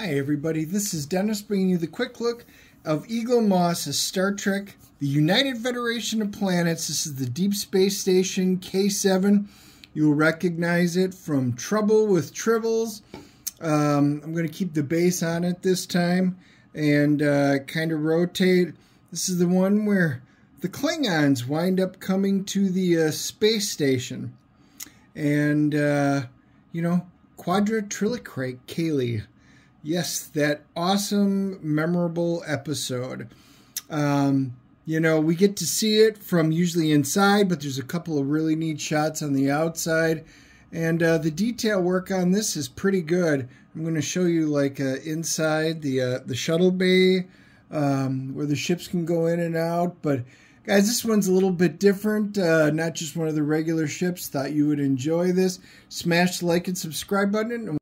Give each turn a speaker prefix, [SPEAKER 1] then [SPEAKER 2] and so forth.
[SPEAKER 1] Hi, everybody. This is Dennis bringing you the quick look of Eaglemoss's Star Trek, the United Federation of Planets. This is the Deep Space Station K7. You'll recognize it from Trouble with Tribbles. Um, I'm going to keep the base on it this time and uh, kind of rotate. This is the one where the Klingons wind up coming to the uh, space station. And, uh, you know, quadrotriticale Yes, that awesome, memorable episode. Um, you know, we get to see it from usually inside, but there's a couple of really neat shots on the outside. And uh, the detail work on this is pretty good. I'm going to show you like uh, inside the uh, the shuttle bay um, where the ships can go in and out. But guys, this one's a little bit different. Uh, not just one of the regular ships. Thought you would enjoy this. Smash the like and subscribe button.